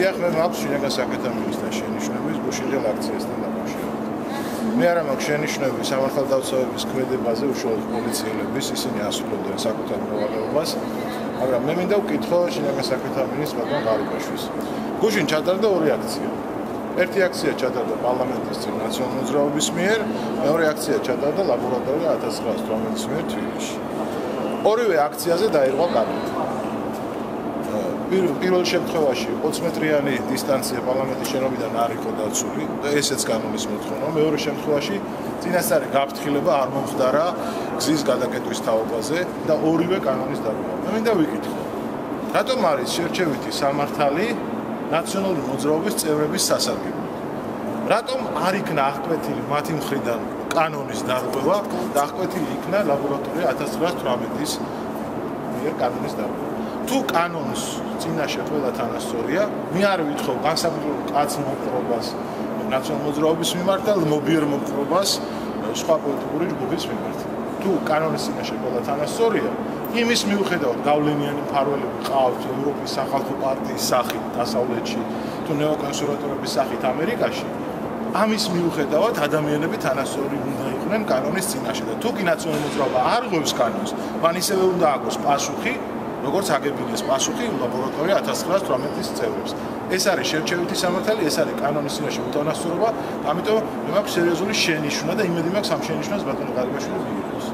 დიახ, მე მაქვს შინაგან საკითხთა მინისტრთა შენიშვნების გუშინდელ აქციასთან დაკავშირებით. მე არა მაქვს შენიშვნები სამართალდაცვების ქმედებაზე უშუალოდ პოლიციელების, ისინი ასრულებდნენ საკუთარ მოვალეობას, მაგრამ მე მინდა ვკითხო შინაგან საკითხთა მინისტრ ბატონ ღარიბაშვილს. გუშინ ჩატარდა ორი აქცია. ერთი აქცია ჩატარდა პარლამენტის წინ ნაციონალური მოძრაობის მიერ, მეორე აქცია ჩატარდა ლაბორატორია 1918 მიერ თბილისში. ორივე აქციაზე დაირღვა კანონი. პირველ შემთხვევაში 20 მეტრიანი დისტანცია პარლამენტის შენობიდან არ იყო დაცული და ესეც კანონის მოთხოვნა. მეორე შემთხვევაში წინასწარი გაფრთხილება არ მომხდარა გზის გადაკეტვის თაობაზე და ორივე კანონის დარღვევა. მე მინდა ვიკითხო. რატომ არის შერჩევითი სამართალი ნაციონალური მოძრაობის წევრების სასარგებლო? რატომ არ იქნა აღკვეთილი მათი მხრიდან კანონის დარღვევა და აღკვეთილი იქნა ლაბორატორია 1918-ის მიერ კანონის დარღვევა? თუ კანონს წინაშე ყველა თანასწორია, მე არ ვითხოვ განსაკუთრებულ კაც მოპყრობას ნაციონალურ მოძრაობის მიმართ და მობიერ მოპყრობას სხვა პოლიტიკური ჯგუფის მიმართ. თუ კანონის წინაშე ყველა თანასწორია, იმის მიუხედავად გავლენიანი მფარველები ყავთ ევროპის სახალხო პარტიის სახით დასავლეთში, თუ ნეოკონსერვატორების სახით ამერიკაში, ამის მიუხედავად ადამიანები თანასწორი უნდა იყვნენ კანონის წინაშე და თუ კი ნაციონალური მოძრაობა არ ღვევს კანონს, მან ისევე უნდა აგოს პასუხი როგორც აგებინეს პასუხი ლაბორატორია 1918-ის წევრებს. ეს არის შერჩევითი სამართალი, ეს არის კანონის წინაშე უთანასწორობა, ამიტომ მე მაქვს სერიოზული შენიშვნა და იმედი მაქვს ამ შენიშვნას ბატონო გარიბაშვილი მიიღო.